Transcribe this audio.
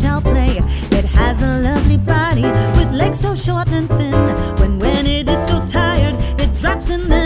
shall play. It has a lovely body with legs so short and thin. When when it is so tired, it drops in the